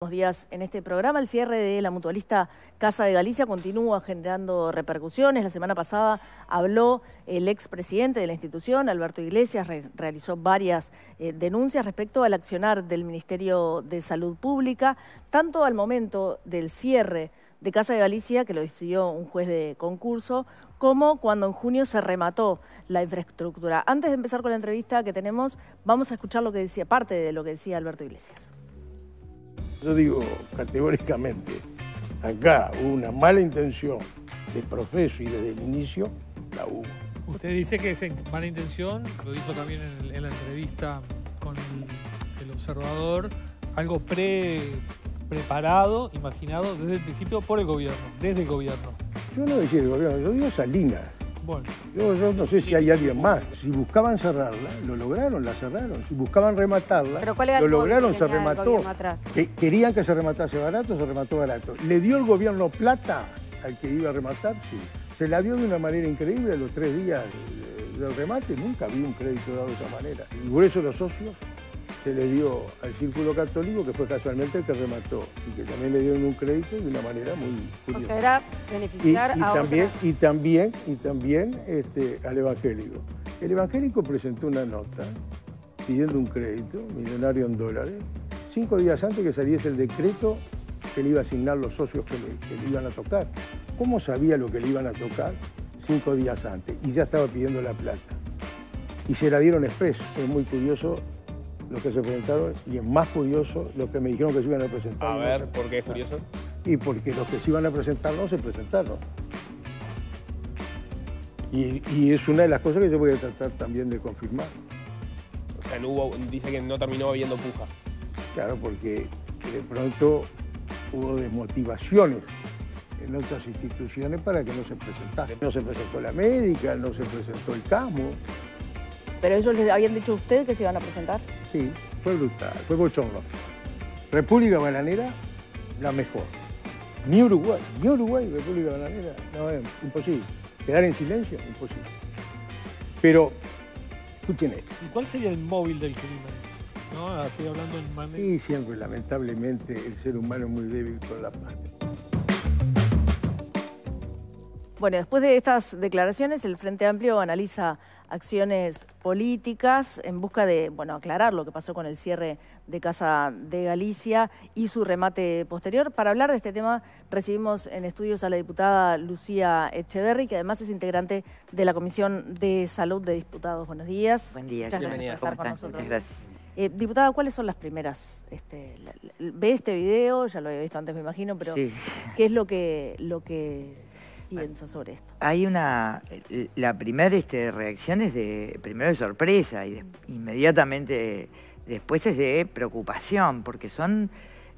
Buenos días en este programa. El cierre de la mutualista Casa de Galicia continúa generando repercusiones. La semana pasada habló el expresidente de la institución, Alberto Iglesias, realizó varias eh, denuncias respecto al accionar del Ministerio de Salud Pública, tanto al momento del cierre de Casa de Galicia, que lo decidió un juez de concurso, como cuando en junio se remató la infraestructura. Antes de empezar con la entrevista que tenemos, vamos a escuchar lo que decía, parte de lo que decía Alberto Iglesias. Yo digo categóricamente, acá hubo una mala intención de proceso y desde el inicio la hubo. Usted dice que es mala intención, lo dijo también en, la entrevista con el, observador, algo pre, preparado, imaginado desde el principio por el gobierno, desde el gobierno. Yo no decía el gobierno, yo digo Salinas. Yo, no sé si hay alguien más. Si buscaban cerrarla, lo lograron, la cerraron. Si buscaban rematarla, lo lograron, se remató. querían que se rematase barato, se remató barato. ¿Le dio el gobierno plata al que iba a rematar? Sí. Se la dio de una manera increíble a los tres días del remate. Nunca vi un crédito dado de esa manera. Y por eso los socios se le dio al Círculo Católico, que fue casualmente el que remató, y que también le dieron un crédito de una manera muy curiosa. O sea, beneficiar y, también, Y también, y también este, al evangélico. El evangélico presentó una nota pidiendo un crédito millonario en dólares, cinco días antes que saliese el decreto que le iba a asignar los socios que le, iban a tocar. ¿Cómo sabía lo que le iban a tocar cinco días antes? Y ya estaba pidiendo la plata. Y se la dieron expreso. Es muy curioso lo que se presentaron y es más curioso lo que me dijeron que se iban a presentar. A ver, ¿por qué es curioso? Y porque los que se iban a presentar no se presentaron. Y, es una de las cosas que yo voy a tratar también de confirmar. O sea, no hubo, dice que no terminó habiendo puja. Claro, porque de pronto hubo desmotivaciones en otras instituciones para que no se presentara. No se presentó la médica, no se presentó el CAMO. ¿Pero ellos les habían dicho a usted que se iban a presentar? Sí, fue brutal, fue bochorno. República Bananera, la mejor. Ni Uruguay, ni Uruguay, República Bananera, no, es imposible. Quedar en silencio, imposible. Pero, escuchen esto. ¿Y cuál sería el móvil del crimen? ¿No? Así hablando en manera. Sí, siempre, lamentablemente, el ser humano es muy débil con la parte. Bueno, después de estas declaraciones, el Frente Amplio analiza acciones políticas en busca de, bueno, aclarar lo que pasó con el cierre de Casa de Galicia y su remate posterior. Para hablar de este tema recibimos en estudios a la diputada Lucía Echeverri, que además es integrante de la Comisión de Salud de Diputados. Buenos días. Buen día. Gracias por estar con nosotros. Gracias. Eh, diputada, ¿cuáles son las primeras? Este, ve este video, ya lo había visto antes me imagino, pero ¿qué es lo que, lo que piensa sobre esto? Hay una, la primera este, reacción es de, primero de sorpresa y inmediatamente después es de preocupación, porque son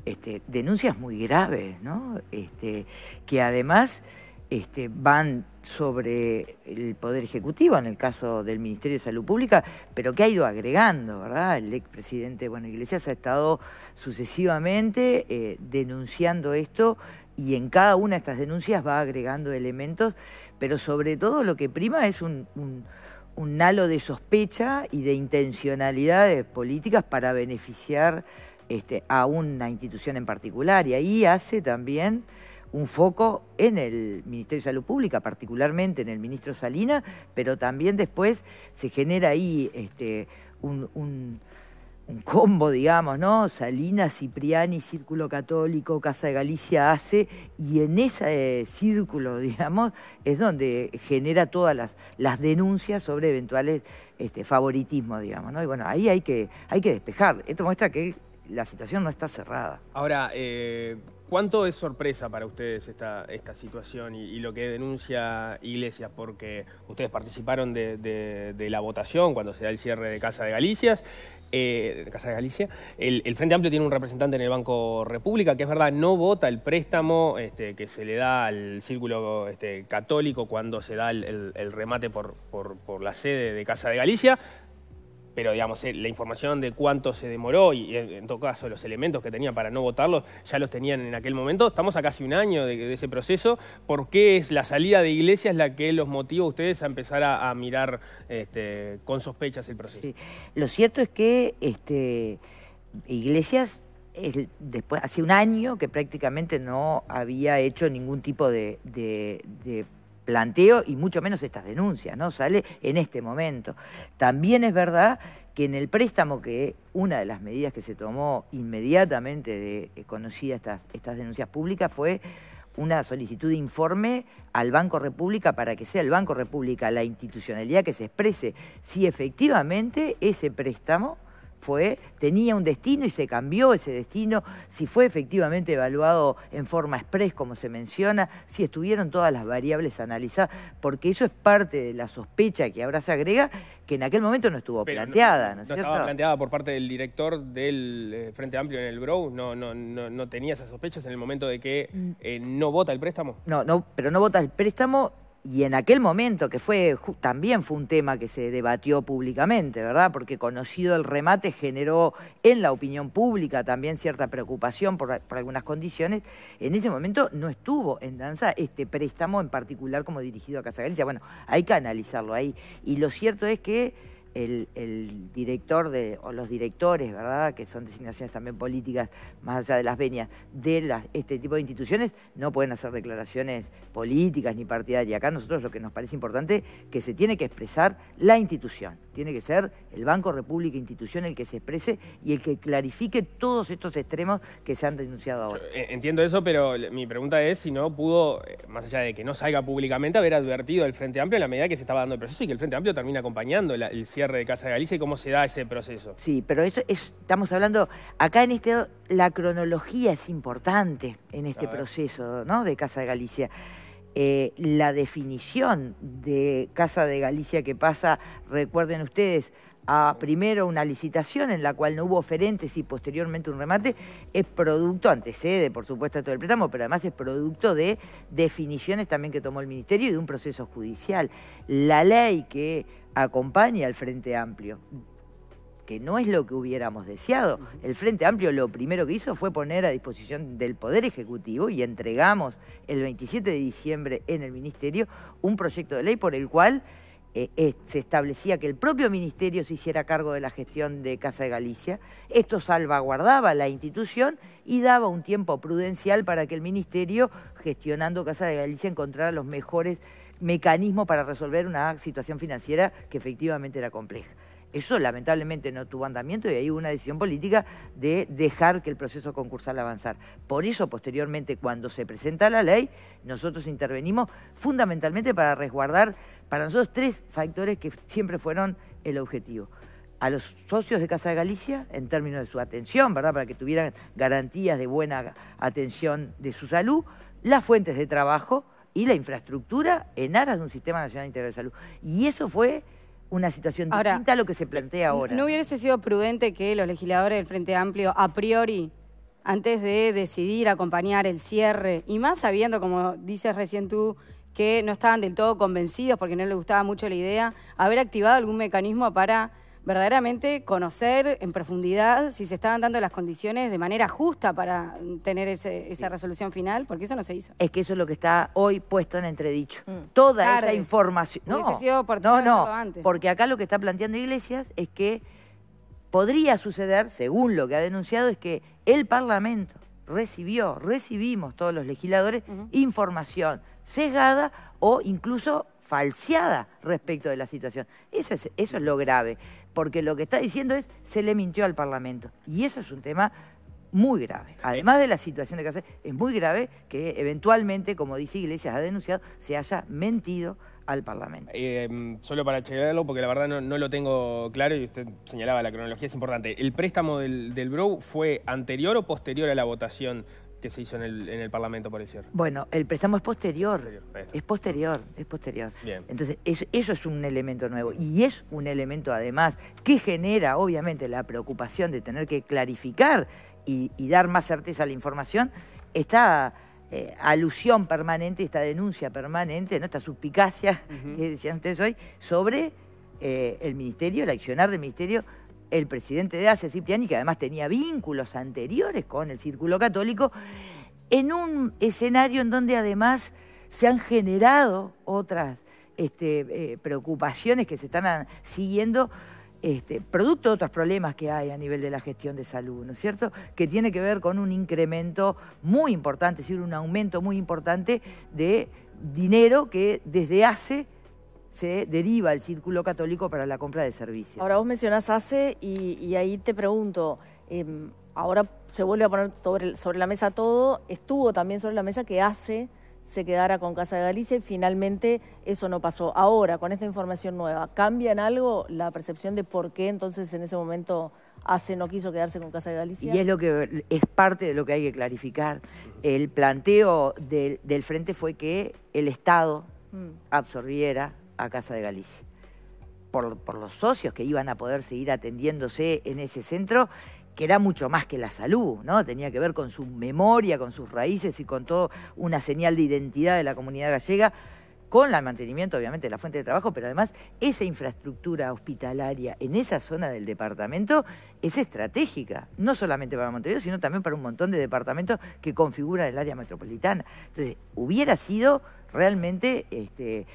este, denuncias muy graves, ¿no? Este, que además este, van sobre el Poder Ejecutivo, en el caso del Ministerio de Salud Pública, pero que ha ido agregando, ¿verdad? El expresidente, bueno, Iglesias ha estado sucesivamente eh, denunciando esto y en cada una de estas denuncias va agregando elementos, pero sobre todo lo que prima es un, un, halo de sospecha y de intencionalidades políticas para beneficiar este, a una institución en particular. Y ahí hace también un foco en el Ministerio de Salud Pública, particularmente en el ministro Salina, pero también después se genera ahí este, un un combo, digamos, ¿no? Salinas, Cipriani, Círculo Católico, Casa de Galicia hace, y en ese círculo, digamos, es donde genera todas las, las denuncias sobre eventuales este, favoritismos, digamos, ¿no? Y bueno, ahí hay que, hay que despejar. Esto muestra que la situación no está cerrada. Ahora, eh, ¿cuánto es sorpresa para ustedes esta, esta situación y, lo que denuncia Iglesias? Porque ustedes participaron de, la votación cuando se da el cierre de Casa de Galicias, eh, Casa de Galicia. El, Frente Amplio tiene un representante en el Banco República que es verdad no vota el préstamo este, que se le da al círculo este, católico cuando se da el, remate por la sede de Casa de Galicia pero digamos, eh, la información de cuánto se demoró y en todo caso los elementos que tenían para no votarlo ya los tenían en aquel momento. Estamos a casi un año de, ese proceso. ¿Por qué es la salida de Iglesias la que los motiva a ustedes a empezar a, mirar este, con sospechas el proceso? Lo cierto es que este, Iglesias después, hace un año que prácticamente no había hecho ningún tipo de planteo y mucho menos estas denuncias, ¿no? Sale en este momento. También es verdad que en el préstamo, que una de las medidas que se tomó inmediatamente de eh, conocida estas, estas denuncias públicas fue una solicitud de informe al Banco República para que sea el Banco República la institucionalidad que se exprese si efectivamente ese préstamo fue, tenía un destino y se cambió ese destino, si fue efectivamente evaluado en forma express, como se menciona, si estuvieron todas las variables analizadas, porque eso es parte de la sospecha que ahora se agrega, que en aquel momento no estuvo planteada, ¿no, es cierto? estaba planteada por parte del director del eh, Frente Amplio en el BROW, no, no, no, no tenía esas sospechas en el momento de que mm. eh, no vota el préstamo. No, no, pero no vota el préstamo y en aquel momento, que fue también fue un tema que se debatió públicamente, ¿verdad? Porque conocido el remate generó en la opinión pública también cierta preocupación por, por, algunas condiciones. En ese momento no estuvo en danza este préstamo en particular como dirigido a Casa Galicia. Bueno, hay que analizarlo ahí. Y lo cierto es que el, director de, o los directores, ¿verdad?, que son designaciones también políticas, más allá de las venias, de este tipo de instituciones, no pueden hacer declaraciones políticas ni partidarias. Acá nosotros lo que nos parece importante que se tiene que expresar la institución. Tiene que ser el Banco República Institución el que se exprese y el que clarifique todos estos extremos que se han denunciado ahora. Eh, entiendo eso, pero mi pregunta es si no pudo, eh, más allá de que no salga públicamente, haber advertido al Frente Amplio en la medida que se estaba dando el proceso y que el Frente Amplio termina acompañando el, de Casa de Galicia y cómo se da ese proceso. Sí, pero eso es, estamos hablando, acá en este, la cronología es importante en este proceso, ¿no? De Casa de Galicia. Eh, la definición de Casa de Galicia que pasa, recuerden ustedes, a primero una licitación en la cual no hubo oferentes y posteriormente un remate, es producto, antecede por supuesto todo el préstamo, pero además es producto de definiciones también que tomó el Ministerio y de un proceso judicial. La ley que acompaña al Frente Amplio, que no es lo que hubiéramos deseado. El Frente Amplio lo primero que hizo fue poner a disposición del Poder Ejecutivo y entregamos el 27 de diciembre en el Ministerio un proyecto de ley por el cual eh, eh, se establecía que el propio Ministerio se hiciera cargo de la gestión de Casa de Galicia. Esto salvaguardaba la institución y daba un tiempo prudencial para que el Ministerio, gestionando Casa de Galicia, encontrara los mejores mecanismo para resolver una situación financiera que efectivamente era compleja. Eso lamentablemente no tuvo andamiento y ahí hubo una decisión política de dejar que el proceso concursal avanzara. Por eso, posteriormente, cuando se presenta la ley, nosotros intervenimos fundamentalmente para resguardar para nosotros tres factores que siempre fueron el objetivo. A los socios de Casa de Galicia, en términos de su atención, ¿verdad? Para que tuvieran garantías de buena atención de su salud, las fuentes de trabajo, y la infraestructura en aras de un sistema nacional integral de salud. Y eso fue una situación distinta a lo que se plantea ahora. ¿No hubiese sido prudente que los legisladores del Frente Amplio, a priori, antes de decidir acompañar el cierre, y más sabiendo, como dices recién tú, que no estaban del todo convencidos porque no les gustaba mucho la idea, haber activado algún mecanismo para verdaderamente conocer en profundidad si se estaban dando las condiciones de manera justa para tener esa resolución final, porque eso no se hizo. Es que eso es lo que está hoy puesto en entredicho. Mm. Toda esa información. No, no, no, porque acá lo que está planteando Iglesias es que podría suceder, según lo que ha denunciado, es que el Parlamento recibió, recibimos todos los legisladores, información sesgada o incluso falseada respecto de la situación. Eso es, eso es lo grave, porque lo que está diciendo es se le mintió al Parlamento. Y eso es un tema muy grave. Además de la situación de hacer, es muy grave que eventualmente, como dice Iglesias, ha denunciado, se haya mentido al Parlamento. Eh, solo para chequearlo, porque la verdad no, lo tengo claro y usted señalaba, la cronología es importante. ¿El préstamo del, del BRO fue anterior o posterior a la votación que se hizo en el, en el Parlamento por cierre. Bueno, el préstamo es posterior, es posterior, es posterior. Entonces, eso, es un elemento nuevo y es un elemento además que genera obviamente la preocupación de tener que clarificar y, dar más certeza a la información, esta eh, alusión permanente, esta denuncia permanente, ¿no? esta suspicacia que decían ustedes hoy, sobre eh, el Ministerio, el accionar del Ministerio el presidente de ACE, Cipriani, que además tenía vínculos anteriores con el círculo católico, en un escenario en donde además se han generado otras este, eh, preocupaciones que se están siguiendo este, producto de otros problemas que hay a nivel de la gestión de salud, ¿no es cierto? Que tiene que ver con un incremento muy importante, es decir, un aumento muy importante de dinero que desde hace se deriva el círculo católico para la compra de servicios. Ahora vos mencionás ACE y, ahí te pregunto, em, ahora se vuelve a poner sobre, sobre la mesa todo, estuvo también sobre la mesa que ACE se quedara con Casa de Galicia y finalmente eso no pasó. Ahora, con esta información nueva, ¿cambia en algo la percepción de por qué entonces en ese momento ACE no quiso quedarse con Casa de Galicia? Y es lo que es parte de lo que hay que clarificar. El planteo del, frente fue que el Estado mm. absorbiera a Casa de Galicia. Por, los socios que iban a poder seguir atendiéndose en ese centro que era mucho más que la salud, ¿no? Tenía que ver con su memoria, con sus raíces y con toda una señal de identidad de la comunidad gallega, con el mantenimiento, obviamente, de la fuente de trabajo, pero además esa infraestructura hospitalaria en esa zona del departamento es estratégica, no solamente para Montevideo, sino también para un montón de departamentos que configuran el área metropolitana. Entonces, hubiera sido realmente este,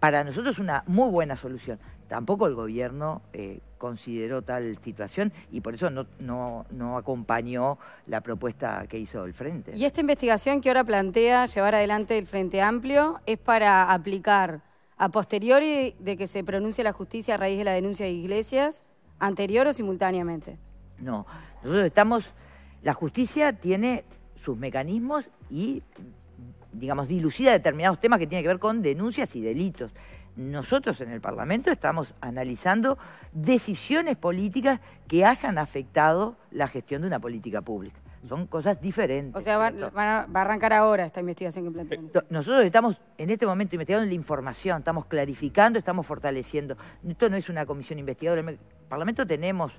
para nosotros una muy buena solución. Tampoco el gobierno eh, consideró tal situación y por eso no, no, acompañó la propuesta que hizo el Frente. Y esta investigación que ahora plantea llevar adelante el Frente Amplio es para aplicar a posteriori de que se pronuncie la justicia a raíz de la denuncia de iglesias, anterior o simultáneamente. No, nosotros estamos, la justicia tiene sus mecanismos y digamos, dilucida determinados temas que tienen que ver con denuncias y delitos. Nosotros en el Parlamento estamos analizando decisiones políticas que hayan afectado la gestión de una política pública. Son cosas diferentes. O sea, va, a, arrancar ahora esta investigación que plantean. Nosotros estamos en este momento investigando la información, estamos clarificando, estamos fortaleciendo. Esto no es una comisión investigadora. En el Parlamento tenemos,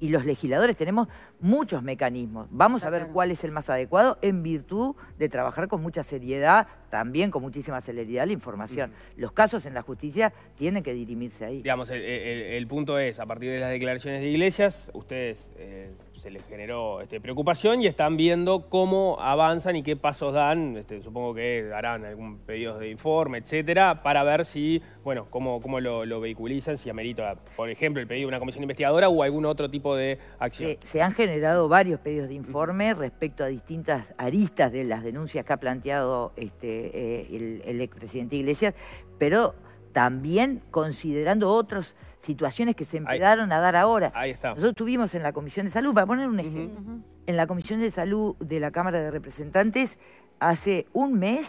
y los legisladores tenemos muchos mecanismos. Vamos a ver cuál es el más adecuado en virtud de trabajar con mucha seriedad, también con muchísima celeridad la información. Los casos en la justicia tienen que dirimirse ahí. Digamos, el, punto es, a partir de las declaraciones de iglesias, ustedes... Eh, les generó este, preocupación y están viendo cómo avanzan y qué pasos dan. Este, supongo que harán algún pedido de informe, etcétera, para ver si, bueno, cómo, cómo lo, vehiculizan, si amerita, por ejemplo, el pedido de una comisión investigadora o algún otro tipo de acción. se han generado varios pedidos de informe respecto a distintas aristas de las denuncias que ha planteado este, eh, el, el expresidente Iglesias, pero también considerando otras situaciones que se empezaron a dar ahora. Ahí está. Nosotros tuvimos en la Comisión de Salud, para poner un ejemplo, en la Comisión de Salud de la Cámara de Representantes, hace un mes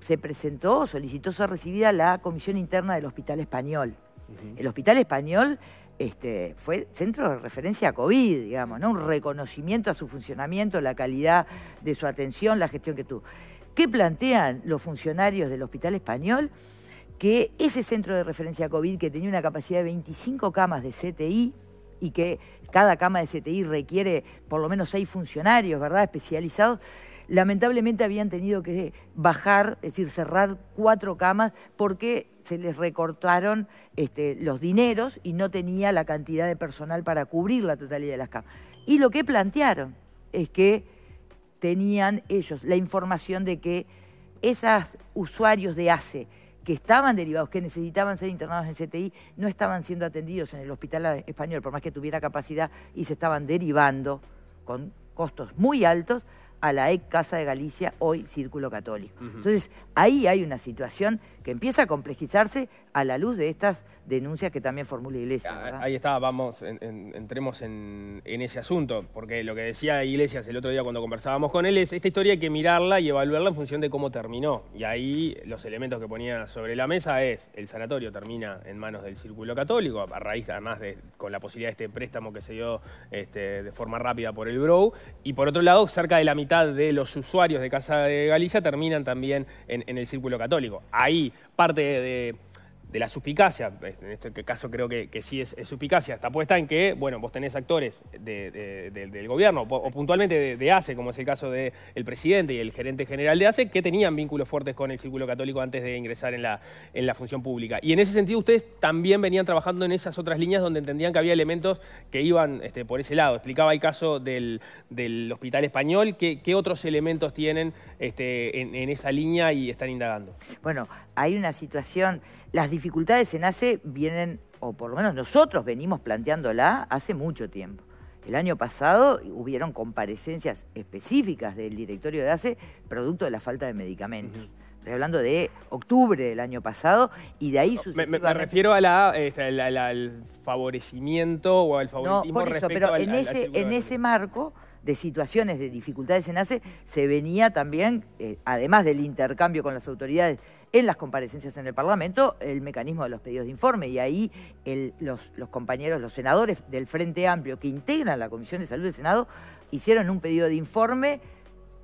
se presentó, solicitó ser recibida la Comisión Interna del Hospital Español. El Hospital Español este, fue centro de referencia a COVID, digamos, ¿no? Un reconocimiento a su funcionamiento, la calidad de su atención, la gestión que tuvo. ¿Qué plantean los funcionarios del Hospital Español? Que ese centro de referencia COVID que tenía una capacidad de 25 camas de CTI y que cada cama de CTI requiere por lo menos seis funcionarios, ¿verdad?, especializados, lamentablemente habían tenido que bajar, es decir, cerrar cuatro camas porque se les recortaron este, los dineros y no tenía la cantidad de personal para cubrir la totalidad de las camas. Y lo que plantearon es que tenían ellos la información de que esos usuarios de ACE que estaban derivados, que necesitaban ser internados en CTI, no estaban siendo atendidos en el hospital español, por más que tuviera capacidad, y se estaban derivando con costos muy altos a la ex Casa de Galicia, hoy Círculo Católico. Entonces, ahí hay una situación que empieza a complejizarse a la luz de estas denuncias que también formula Iglesias. Ah, ahí está, vamos, entremos en, ese asunto, porque lo que decía Iglesias el otro día cuando conversábamos con él es esta historia hay que mirarla y evaluarla en función de cómo terminó. Y ahí los elementos que ponía sobre la mesa es el sanatorio termina en manos del Círculo Católico, a raíz además de con la posibilidad de este préstamo que se dio este, de forma rápida por el Brow, y por otro lado, cerca de la mitad de los usuarios de Casa de Galicia terminan también en, el Círculo Católico. Ahí parte de, de la suspicacia, en este caso creo que, sí es, suspicacia, está puesta en que, bueno, vos tenés actores del gobierno, o, puntualmente de, ACE, como es el caso del presidente y el gerente general de ACE, que tenían vínculos fuertes con el círculo católico antes de ingresar en la, en la función pública. Y en ese sentido ustedes también venían trabajando en esas otras líneas donde entendían que había elementos que iban este, por ese lado. Explicaba el caso del, Hospital Español, ¿qué, otros elementos tienen este, en esa línea y están indagando? Bueno, hay una situación las dificultades en ACE vienen o por lo menos nosotros venimos planteándola hace mucho tiempo. El año pasado hubieron comparecencias específicas del directorio de ACE producto de la falta de medicamentos. Estoy hablando de octubre del año pasado y de ahí sucesivamente... Me, refiero a la, este, al favorecimiento o al favoritismo no, por eso, pero en, ese, en ese marco de situaciones de dificultades en ACE se venía también, eh, además del intercambio con las autoridades en las comparecencias en el Parlamento, el mecanismo de los pedidos de informe. Y ahí los, los compañeros, los senadores del Frente Amplio que integran la Comisión de Salud del Senado, hicieron un pedido de informe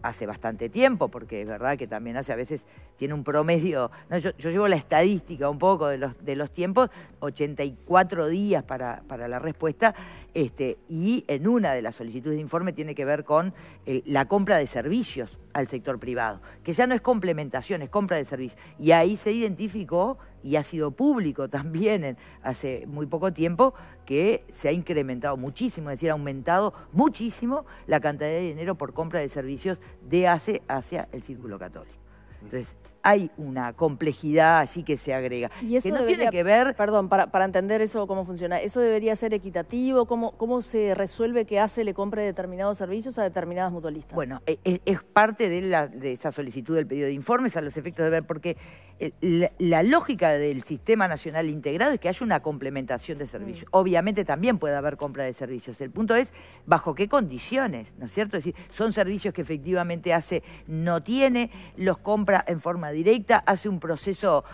hace bastante tiempo, porque es verdad que también hace a veces tiene un promedio, yo, llevo la estadística un poco de los, de los tiempos, 84 días para, para la respuesta, este, y en una de las solicitudes de informe tiene que ver con eh, la compra de servicios al sector privado, que ya no es complementación, es compra de servicios. Y ahí se identificó, y ha sido público también hace muy poco tiempo, que se ha incrementado muchísimo, es decir, ha aumentado muchísimo la cantidad de dinero por compra de servicios de ACE hacia el círculo católico. Entonces, hay una complejidad allí que se agrega. ¿Y eso que no tiene que ver... Perdón, para, para, entender eso cómo funciona, ¿eso debería ser equitativo? ¿Cómo, ¿Cómo se resuelve que hace le compre determinados servicios a determinadas mutualistas? Bueno, e, e, es, parte de, la, de esa solicitud del pedido de informes a los efectos de ver, porque eh, la, lógica del Sistema Nacional Integrado es que haya una complementación de servicios. Mm. Obviamente también puede haber compra de servicios. El punto es bajo qué condiciones, ¿no es cierto? Es decir, son servicios que efectivamente hace, no tiene, los compra en forma directa, hace un proceso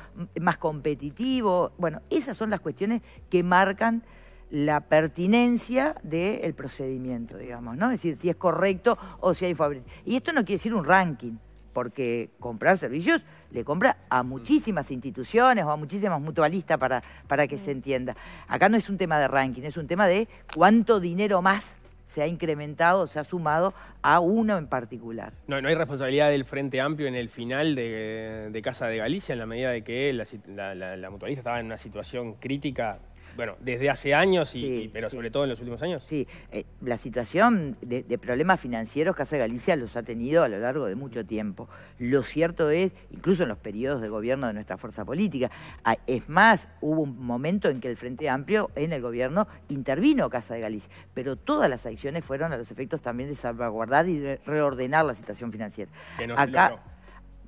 más competitivo. Bueno, esas son las cuestiones que marcan la pertinencia del procedimiento, digamos, ¿no? Es decir, si es correcto o si hay favoritos. Y esto no quiere decir un ranking, porque comprar servicios le compra a muchísimas instituciones o a muchísimas mutualistas para, para que se entienda. Acá no es un tema de ranking, es un tema de cuánto dinero más se ha incrementado, se ha sumado a uno en particular. No, no hay responsabilidad del Frente Amplio en el final de, Casa de Galicia, en la medida de que la mutualista estaba en una situación crítica bueno, desde hace años, y, pero sobre todo en los últimos años. Sí, eh, la situación de, problemas financieros Casa de Galicia los ha tenido a lo largo de mucho tiempo. Lo cierto es, incluso en los periodos de gobierno de nuestra fuerza política, es más, hubo un momento en que el Frente Amplio en el gobierno intervino Casa de Galicia, pero todas las acciones fueron a los efectos también de salvaguardar y de reordenar la situación financiera. Que no Acá,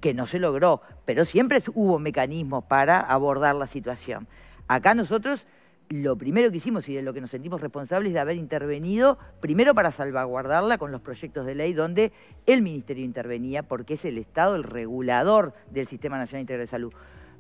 que no se logró, pero siempre hubo mecanismos para abordar la situación. Acá nosotros lo primero que hicimos y de lo que nos sentimos responsables es de haber intervenido, primero para salvaguardarla con los proyectos de ley donde el Ministerio intervenía, porque es el Estado el regulador del Sistema Nacional Integral de Salud.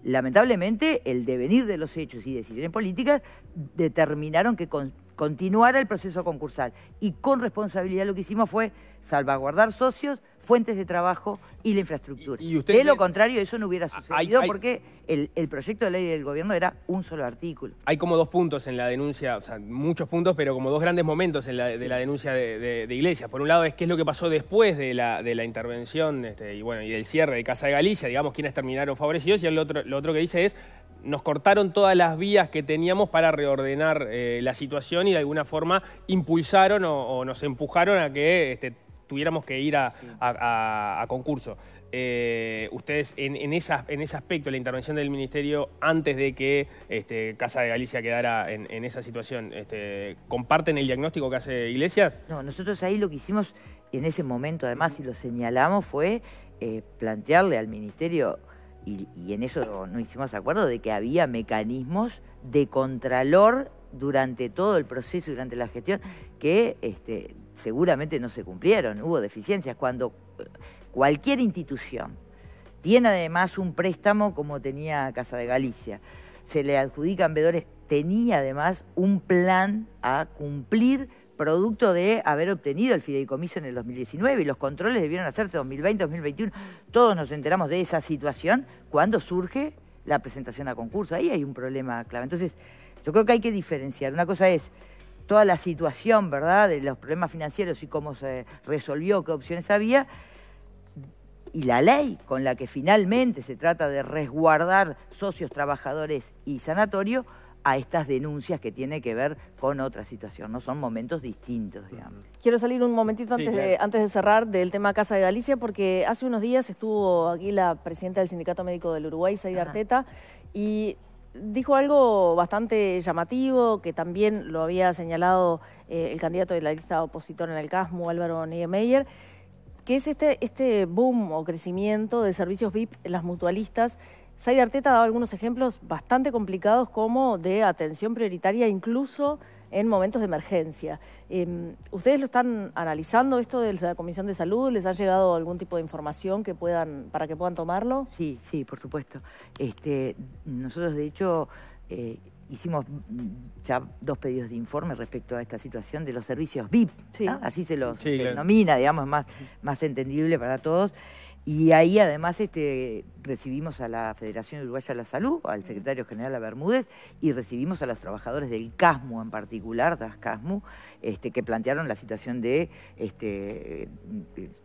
Lamentablemente, el devenir de los hechos y decisiones políticas determinaron que continuara el proceso concursal. Y con responsabilidad lo que hicimos fue salvaguardar socios, fuentes de trabajo y la infraestructura. de lo contrario, eso no hubiera sucedido porque el, proyecto de ley del gobierno era un solo artículo. Hay como dos puntos en la denuncia, o sea, muchos puntos, pero como dos grandes momentos en la, de la denuncia de, Iglesias. Por un lado es qué es lo que pasó después de la, de la intervención este, y, bueno, y del cierre de Casa de Galicia, digamos, quiénes terminaron favorecidos, y el otro, lo otro que dice es nos cortaron todas las vías que teníamos para reordenar eh, la situación y de alguna forma impulsaron o, nos empujaron a que este, tuviéramos que ir a, concurso. Eh, ustedes en, esa, en ese aspecto, la intervención del Ministerio antes de que este, Casa de Galicia quedara en, esa situación, este, ¿comparten el diagnóstico que hace Iglesias? No, nosotros ahí lo que hicimos en ese momento, además, y lo señalamos, fue eh, plantearle al Ministerio, y, y en eso no hicimos acuerdo, de que había mecanismos de contralor durante todo el proceso, durante la gestión, que este, seguramente no se cumplieron, hubo deficiencias. Cuando cualquier institución tiene además un préstamo como tenía Casa de Galicia, se le adjudican veedores, tenía además un plan a cumplir producto de haber obtenido el fideicomiso en el 2019 y los controles debieron hacerse 2020, 2021. Todos nos enteramos de esa situación cuando surge la presentación a concurso. Ahí hay un problema clave. Entonces, yo creo que hay que diferenciar. Una cosa es toda la situación, ¿verdad?, de los problemas financieros y cómo se resolvió, qué opciones había, y la ley con la que finalmente se trata de resguardar socios, trabajadores y sanatorio a estas denuncias que tiene que ver con otra situación, ¿no? Son momentos distintos, digamos. Quiero salir un momentito antes, de, antes de cerrar del tema Casa de Galicia, porque hace unos días estuvo aquí la presidenta del Sindicato Médico del Uruguay, Saida Arteta, y dijo algo bastante llamativo, que también lo había señalado eh, el candidato de la lista opositora en el CASMU, Álvaro Niemeyer, que es este, este boom o crecimiento de servicios VIP en las mutualistas. Said Arteta ha dado algunos ejemplos bastante complicados como de atención prioritaria incluso en momentos de emergencia. Em, ¿Ustedes lo están analizando esto desde la Comisión de Salud? ¿Les ha llegado algún tipo de información que puedan para que puedan tomarlo? Sí, sí, por supuesto. Este, nosotros, de hecho, eh, hicimos ya dos pedidos de informe respecto a esta situación de los servicios VIP, así se los denomina, digamos, más, más entendible para todos. Y ahí además este, recibimos a la Federación Uruguaya de la Salud, al secretario general a Bermúdez, y recibimos a los trabajadores del CASMU en particular, das CASMU, este, que plantearon la situación de, este,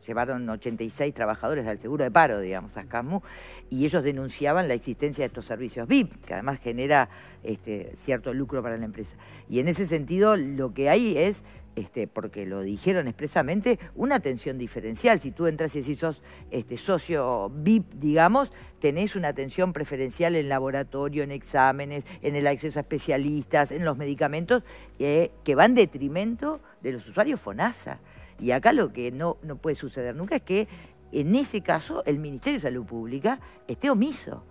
llevaron 86 trabajadores al seguro de paro, digamos, a CASMU, y ellos denunciaban la existencia de estos servicios VIP, que además genera este, cierto lucro para la empresa. Y en ese sentido lo que hay es este, porque lo dijeron expresamente, una atención diferencial. Si tú entras y decís sos este, socio VIP, digamos, tenés una atención preferencial en laboratorio, en exámenes, en el acceso a especialistas, en los medicamentos, eh, que van en detrimento de los usuarios FONASA. Y acá lo que no, no puede suceder nunca es que en ese caso el Ministerio de Salud Pública esté omiso.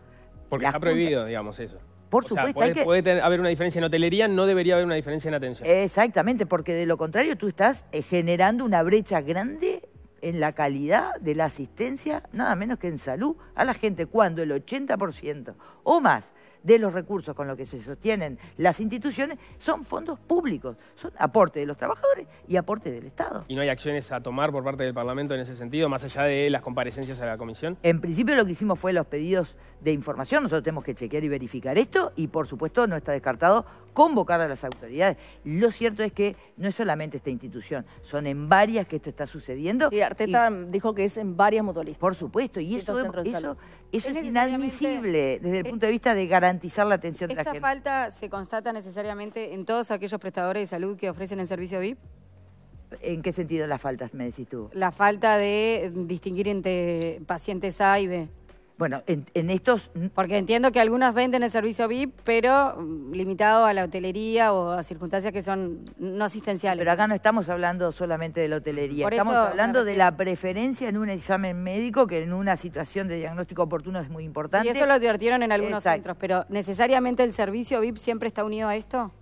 Porque está prohibido, digamos, eso. Por supuesto. puede, haber una diferencia en hotelería, no debería haber una diferencia en atención. Exactamente, porque de lo contrario tú estás eh, generando una brecha grande en la calidad de la asistencia, nada menos que en salud, a la gente, cuando el 80% o más de los recursos con los que se sostienen las instituciones son fondos públicos, son aporte de los trabajadores y aporte del Estado. ¿Y no hay acciones a tomar por parte del Parlamento en ese sentido, más allá de las comparecencias a la Comisión? En principio lo que hicimos fue los pedidos de información, nosotros tenemos que chequear y verificar esto y por supuesto no está descartado convocar a las autoridades. Lo cierto es que no es solamente esta institución, son en varias que esto está sucediendo. Sí, Arteta dijo que es en varias mutualistas. Por supuesto, y eso, eso, es, inadmisible desde el punto de vista de garantizar la atención de la gente. ¿Esta falta se constata necesariamente en todos aquellos prestadores de salud que ofrecen el servicio VIP? ¿En qué sentido las faltas, me decís tú? La falta de distinguir entre pacientes A y B. Bueno, en, estos... Porque entiendo que algunos venden el servicio VIP, pero mm, limitado a la hotelería o a circunstancias que son no asistenciales. Pero acá no estamos hablando solamente de la hotelería, estamos hablando de la preferencia en un examen médico que en una situación de diagnóstico oportuno es muy importante. Y eso lo advirtieron en algunos centros, pero ¿necesariamente el servicio VIP siempre está unido a esto?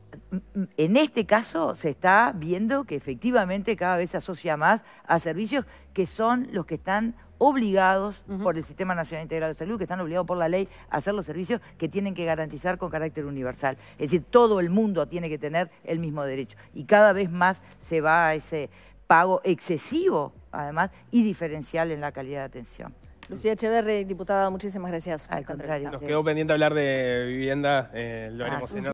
En este caso se está viendo que efectivamente cada vez se asocia más a servicios que son los que están obligados por el Sistema Nacional Integral de Salud, que están obligados por la ley a hacer los servicios que tienen que garantizar con carácter universal. Es decir, todo el mundo tiene que tener el mismo derecho. Y cada vez más se va a ese pago excesivo, además, y diferencial en la calidad de atención. Lucía Echeverri, diputada, muchísimas gracias. Al contrario. Nos quedó pendiente hablar de vivienda, eh, lo haremos en